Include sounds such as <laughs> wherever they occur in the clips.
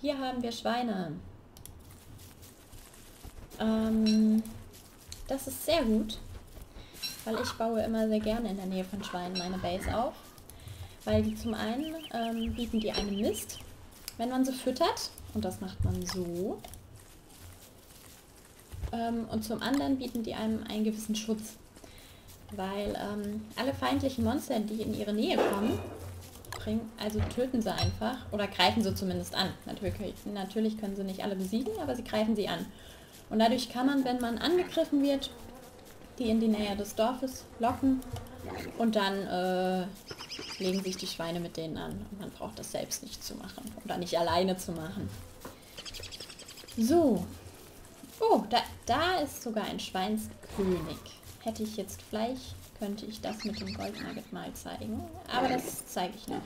Hier haben wir Schweine. Ähm, das ist sehr gut, weil ich baue immer sehr gerne in der Nähe von Schweinen meine Base auf. Weil die zum einen ähm, bieten die einen Mist, wenn man sie füttert. Und das macht man so. Ähm, und zum anderen bieten die einem einen gewissen Schutz. Weil ähm, alle feindlichen Monster, die in ihre Nähe kommen, bringen, also töten sie einfach oder greifen sie zumindest an. Natürlich, natürlich können sie nicht alle besiegen, aber sie greifen sie an. Und dadurch kann man, wenn man angegriffen wird, die in die Nähe des Dorfes locken und dann äh, legen sich die Schweine mit denen an. Und man braucht das selbst nicht zu machen oder nicht alleine zu machen. So, Oh, da, da ist sogar ein Schweinskönig. Hätte ich jetzt Fleisch, könnte ich das mit dem Goldnugget mal zeigen. Aber das zeige ich noch.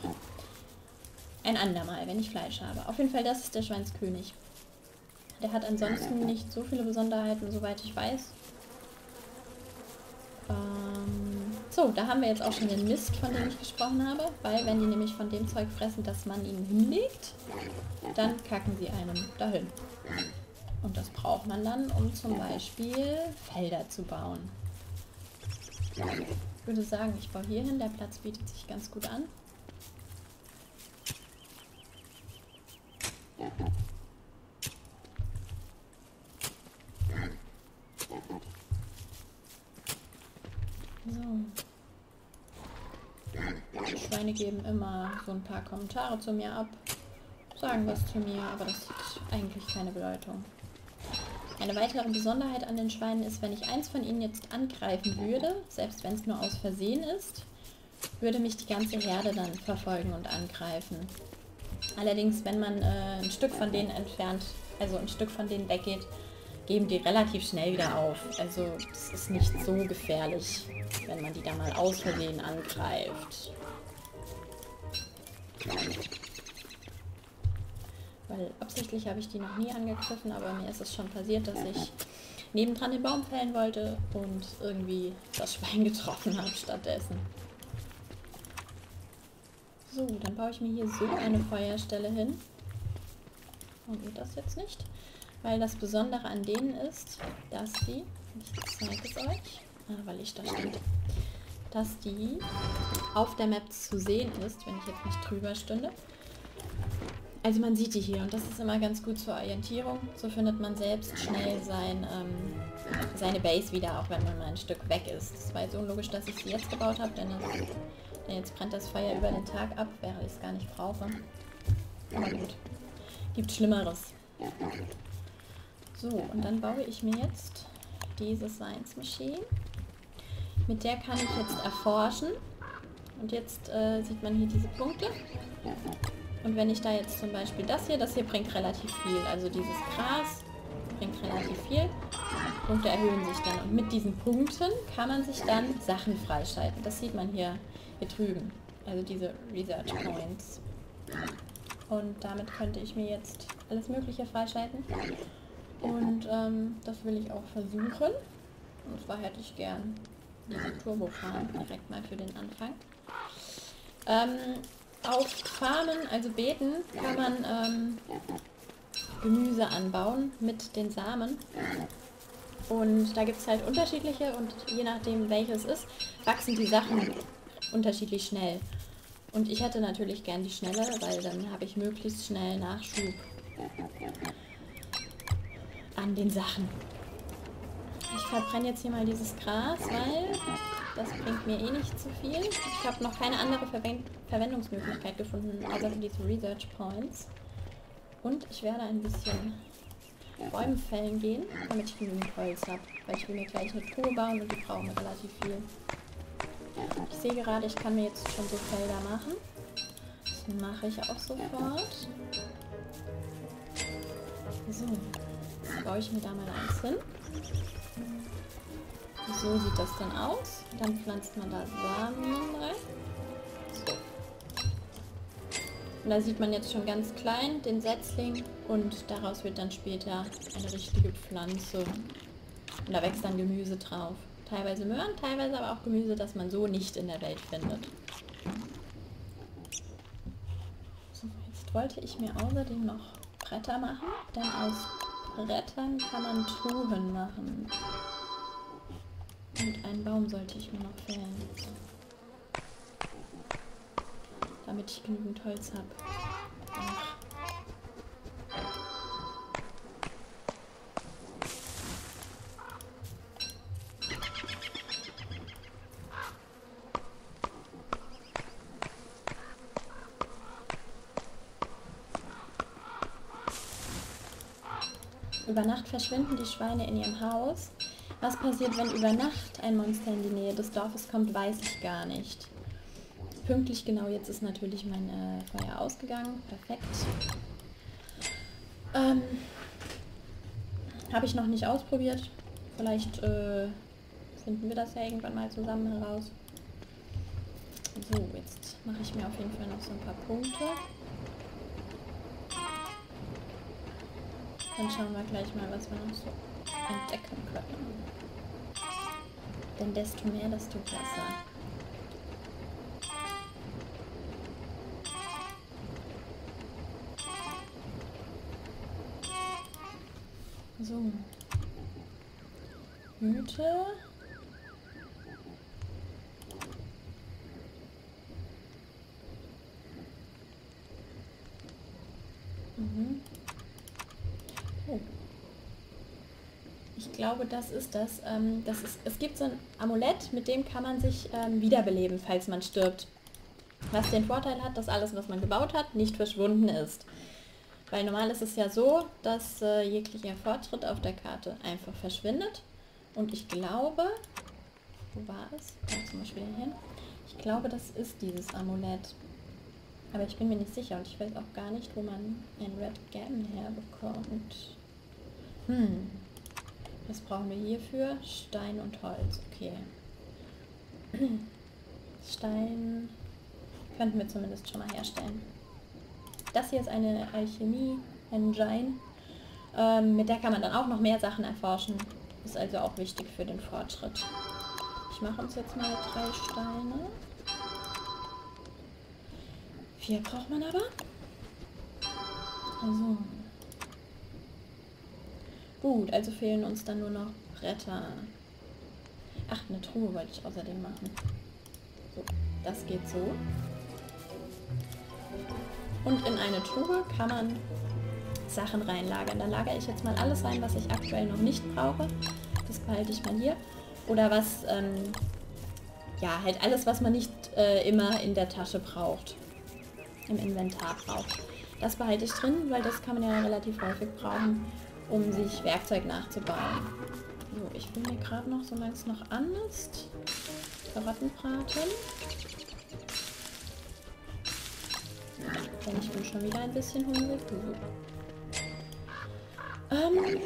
Ein andermal, wenn ich Fleisch habe. Auf jeden Fall, das ist der Schweinskönig. Der hat ansonsten nicht so viele Besonderheiten, soweit ich weiß. Ähm, so, da haben wir jetzt auch schon den Mist, von dem ich gesprochen habe. Weil wenn die nämlich von dem Zeug fressen, dass man ihnen hinlegt, dann kacken sie einem dahin. Und das braucht man dann, um zum Beispiel Felder zu bauen. Ich würde sagen, ich baue hier hin. Der Platz bietet sich ganz gut an. So. Die Schweine geben immer so ein paar Kommentare zu mir ab, sagen was zu mir, aber das hat eigentlich keine Bedeutung. Eine weitere Besonderheit an den Schweinen ist, wenn ich eins von ihnen jetzt angreifen würde, selbst wenn es nur aus Versehen ist, würde mich die ganze Herde dann verfolgen und angreifen. Allerdings, wenn man äh, ein Stück von denen entfernt, also ein Stück von denen weggeht, geben die relativ schnell wieder auf. Also es ist nicht so gefährlich, wenn man die da mal aus Versehen angreift. Weil absichtlich habe ich die noch nie angegriffen, aber mir ist es schon passiert, dass ich nebendran den Baum fällen wollte und irgendwie das Schwein <laughs> getroffen habe stattdessen. So, dann baue ich mir hier so eine Feuerstelle hin. Und geht das jetzt nicht? Weil das Besondere an denen ist, dass die, ich zeige es euch, ah, weil ich da steht, dass die auf der Map zu sehen ist, wenn ich jetzt nicht drüber stünde. Also man sieht die hier und das ist immer ganz gut zur Orientierung. So findet man selbst schnell sein, ähm, seine Base wieder, auch wenn man mal ein Stück weg ist. Es war jetzt unlogisch, dass ich sie jetzt gebaut habe, denn, denn, jetzt brennt das Feuer über den Tag ab, während ich es gar nicht brauche. Aber gut, gibt Schlimmeres. So, und dann baue ich mir jetzt diese Science Machine. Mit der kann ich jetzt erforschen. Und jetzt äh, sieht man hier diese Punkte. Und wenn ich da jetzt zum Beispiel das hier, das hier bringt relativ viel. Also dieses Gras bringt relativ viel. Punkte erhöhen sich dann. Und mit diesen Punkten kann man sich dann Sachen freischalten. Das sieht man hier, hier drüben. Also diese Research Points. Und damit könnte ich mir jetzt alles mögliche freischalten. Und ähm, das will ich auch versuchen. Und zwar hätte ich gern diese Turbofahren direkt mal für den Anfang. Ähm, auf Farmen, also Beeten, kann man ähm, Gemüse anbauen mit den Samen. Und da gibt es halt unterschiedliche und je nachdem welches ist, wachsen die Sachen unterschiedlich schnell. Und ich hätte natürlich gern die schnelle, weil dann habe ich möglichst schnell Nachschub an den Sachen. Ich verbrenne jetzt hier mal dieses Gras, weil das bringt mir eh nicht zu viel. Ich habe noch keine andere Verwend Verwendungsmöglichkeit gefunden, außer für diese Research Points. Und ich werde ein bisschen Bäume fällen gehen, damit ich genügend Holz habe. Weil ich will mir gleich eine Truhe bauen und die brauchen wir relativ viel. Ich sehe gerade, ich kann mir jetzt schon so Felder machen. Das mache ich auch sofort. So, baue ich mir da mal eins hin. So sieht das dann aus. Dann pflanzt man da Samen rein. So. Und da sieht man jetzt schon ganz klein den Setzling und daraus wird dann später eine richtige Pflanze. Und da wächst dann Gemüse drauf. Teilweise Möhren, teilweise aber auch Gemüse, das man so nicht in der Welt findet. So, jetzt wollte ich mir außerdem noch Bretter machen, denn aus Brettern kann man Truhen machen. Und einen Baum sollte ich mir noch fällen. Damit ich genügend Holz habe. Über Nacht verschwinden die Schweine in ihrem Haus. Was passiert, wenn über Nacht ein Monster in die Nähe des Dorfes kommt, weiß ich gar nicht. Pünktlich genau jetzt ist natürlich mein äh, Feuer ausgegangen. Perfekt. Ähm, Habe ich noch nicht ausprobiert. Vielleicht äh, finden wir das ja irgendwann mal zusammen heraus. So, jetzt mache ich mir auf jeden Fall noch so ein paar Punkte. Dann schauen wir gleich mal, was wir noch so entdecken können. Denn desto mehr, desto besser. So. Hüte. Mhm. Oh. Ich glaube, das ist das. Ähm, das ist, es gibt so ein Amulett, mit dem kann man sich ähm, wiederbeleben, falls man stirbt. Was den Vorteil hat, dass alles, was man gebaut hat, nicht verschwunden ist. Weil normal ist es ja so, dass äh, jeglicher Fortschritt auf der Karte einfach verschwindet. Und ich glaube, wo war es? Ja, zum Beispiel hin. Ich glaube, das ist dieses Amulett. Aber ich bin mir nicht sicher und ich weiß auch gar nicht, wo man ein Red Gem herbekommt. Hm. Was brauchen wir hierfür? Stein und Holz. Okay. Stein könnten wir zumindest schon mal herstellen. Das hier ist eine Alchemie-Engine. Ähm, mit der kann man dann auch noch mehr Sachen erforschen. Ist also auch wichtig für den Fortschritt. Ich mache uns jetzt mal drei Steine. Vier braucht man aber. Also. Gut, also fehlen uns dann nur noch Bretter. Ach, eine Truhe wollte ich außerdem machen. So, das geht so. Und in eine Truhe kann man Sachen reinlagern. Da lagere ich jetzt mal alles rein, was ich aktuell noch nicht brauche. Das behalte ich mal hier. Oder was, ähm, ja, halt alles, was man nicht äh, immer in der Tasche braucht. Im Inventar braucht. Das behalte ich drin, weil das kann man ja relativ häufig brauchen, um sich Werkzeug nachzubauen. So, ich bin mir gerade noch, solange es noch an ist, Karottenbraten. Denn ich bin schon wieder ein bisschen hungrig. Ähm,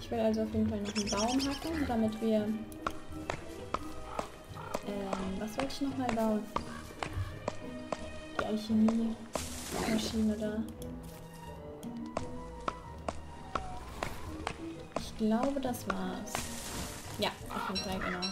ich will also auf jeden Fall noch einen Baum hacken, damit wir... Ähm, was wollte ich nochmal bauen? Die Alchemie-Maschine da. Glaube, das war's. Ja, auf jeden Fall, genau.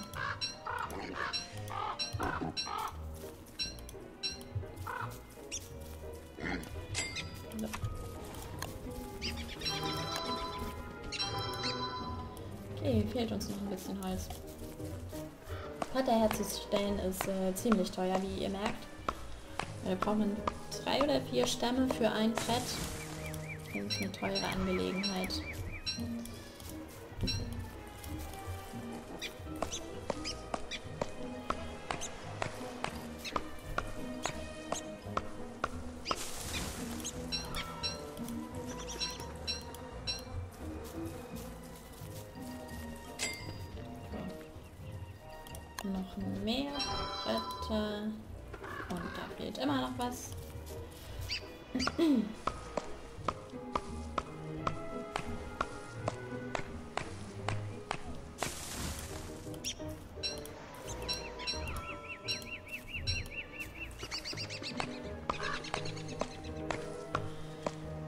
Okay, fehlt uns noch ein bisschen Holz. Bretter herzustellen ist äh, ziemlich teuer, wie ihr merkt. Da braucht man drei oder vier Stämme für ein Brett. Das ist eine teure Angelegenheit.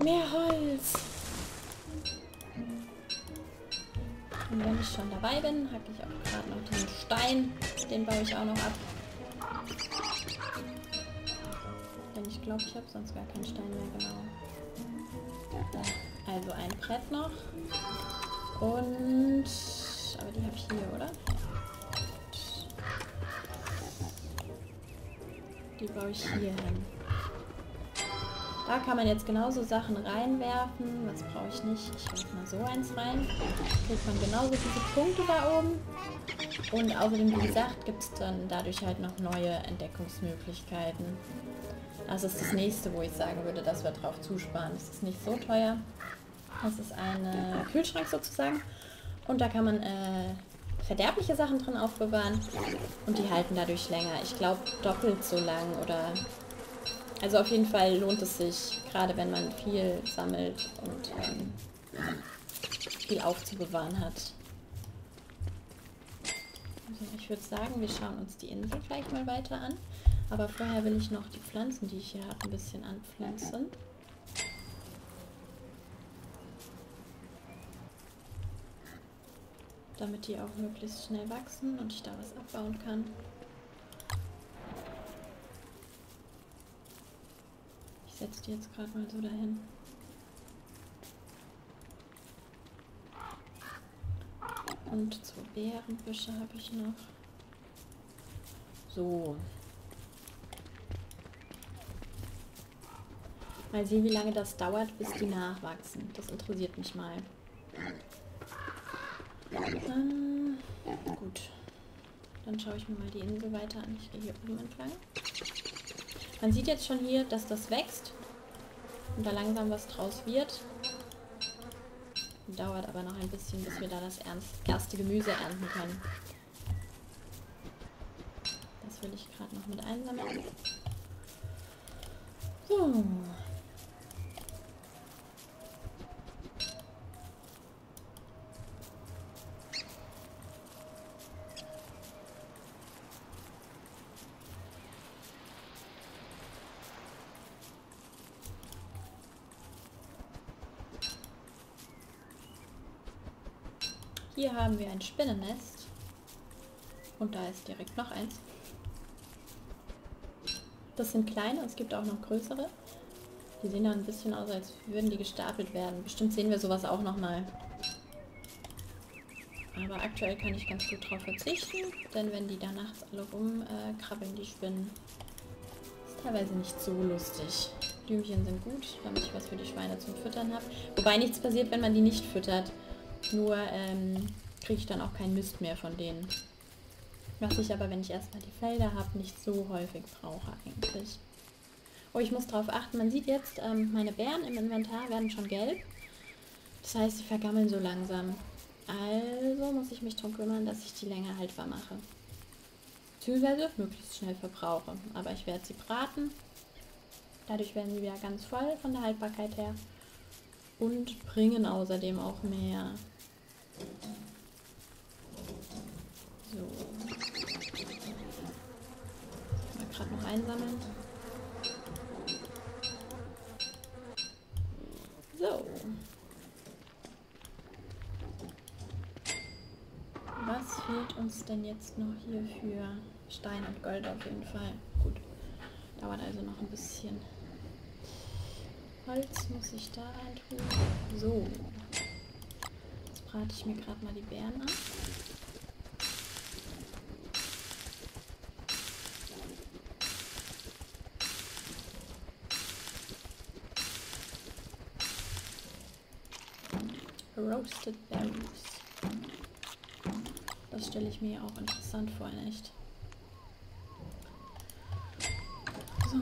Mehr Holz. Und wenn ich schon dabei bin, hacke ich auch gerade noch den Stein. Den baue ich auch noch ab. Denn ich glaube, ich habe sonst gar keinen Stein mehr, genau. Also ein Brett noch. Und... Aber die habe ich hier, oder? Die baue ich hier hin. Da kann man jetzt genauso Sachen reinwerfen. Was brauche ich nicht? Ich werfe mal so eins rein. Kriegt man genauso diese Punkte da oben. Und außerdem, wie gesagt, gibt es dann dadurch halt noch neue Entdeckungsmöglichkeiten. Das ist das nächste, wo ich sagen würde, dass wir drauf zusparen. Das ist nicht so teuer. Das ist ein Kühlschrank sozusagen. Und da kann man äh, verderbliche Sachen drin aufbewahren. Und die halten dadurch länger. Ich glaube doppelt so lang oder also auf jeden Fall lohnt es sich, gerade wenn man viel sammelt und ähm, viel aufzubewahren hat. Also ich würde sagen, wir schauen uns die Insel gleich mal weiter an. Aber vorher will ich noch die Pflanzen, die ich hier habe, ein bisschen anpflanzen. Damit die auch möglichst schnell wachsen und ich da was abbauen kann. Ich setze die jetzt gerade mal so dahin. Und zwei Beerenbüsche habe ich noch. So. Mal sehen, wie lange das dauert, bis die nachwachsen. Das interessiert mich mal. Ähm, gut. Dann schaue ich mir mal die Insel weiter an. Ich gehe hier oben entlang. Man sieht jetzt schon hier, dass das wächst und da langsam was draus wird. Dauert aber noch ein bisschen, bis wir da das erste Gemüse ernten können. Das will ich gerade noch mit einsammeln. So. Hier haben wir ein Spinnennest. Und da ist direkt noch eins. Das sind kleine, es gibt auch noch größere. Die sehen dann ein bisschen aus, als würden die gestapelt werden. Bestimmt sehen wir sowas auch nochmal. Aber aktuell kann ich ganz gut drauf verzichten, denn wenn die da nachts alle rumkrabbeln, äh, die Spinnen, ist teilweise nicht so lustig. Blümchen sind gut, damit ich was für die Schweine zum Füttern habe. Wobei nichts passiert, wenn man die nicht füttert. Nur ähm, kriege ich dann auch keinen Mist mehr von denen. Was ich aber, wenn ich erstmal die Felder habe, nicht so häufig brauche eigentlich. Oh, ich muss darauf achten, man sieht jetzt, ähm, meine Beeren im Inventar werden schon gelb. Das heißt, sie vergammeln so langsam. Also muss ich mich darum kümmern, dass ich die länger haltbar mache. Beziehungsweise möglichst schnell verbrauche. Aber ich werde sie braten. Dadurch werden sie wieder ganz voll von der Haltbarkeit her. Und bringen außerdem auch mehr. So. Mal gerade noch einsammeln. So. Was fehlt uns denn jetzt noch hier für Stein und Gold auf jeden Fall? Gut. Dauert also noch ein bisschen. Holz muss ich da rein tun. So brate ich mir gerade mal die Beeren an. Roasted Berries. Das stelle ich mir auch interessant vor, in echt. So.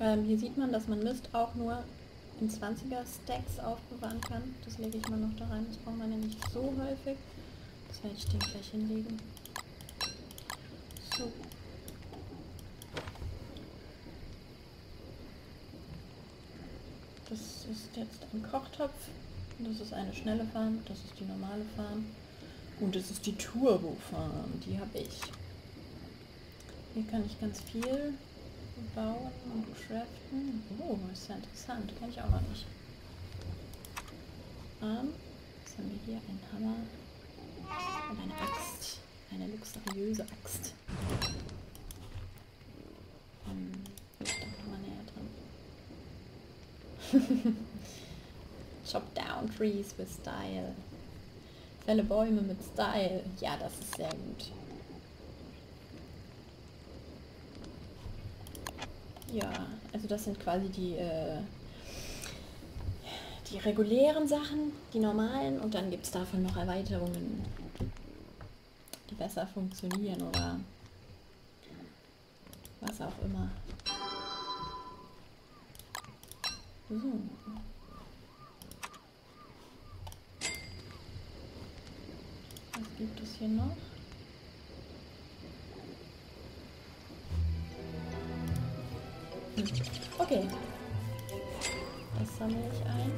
Ähm, hier sieht man, dass man Mist auch nur in 20er Stacks aufbewahren kann. Das lege ich mal noch da rein. Das braucht man ja nicht so häufig. Das werde ich den gleich hinlegen. So. Das ist jetzt ein Kochtopf. Das ist eine schnelle Farm. Das ist die normale Farm. Und das ist die Turbo Farm. Die habe ich. Hier kann ich ganz viel bauen und craften. Oh, ist ja interessant. Kann ich auch noch nicht. Ähm, was haben wir hier? Ein Hammer und eine Axt. Eine luxuriöse Axt. Hm, da kommen wir näher dran. <laughs> Trees with style. Fälle Bäume mit Style. Ja, das ist sehr gut. Ja, also das sind quasi die, äh, die regulären Sachen, die normalen und dann gibt es davon noch Erweiterungen, die besser funktionieren oder was auch immer. So. Was gibt es hier noch? Okay. Das sammle ich ein.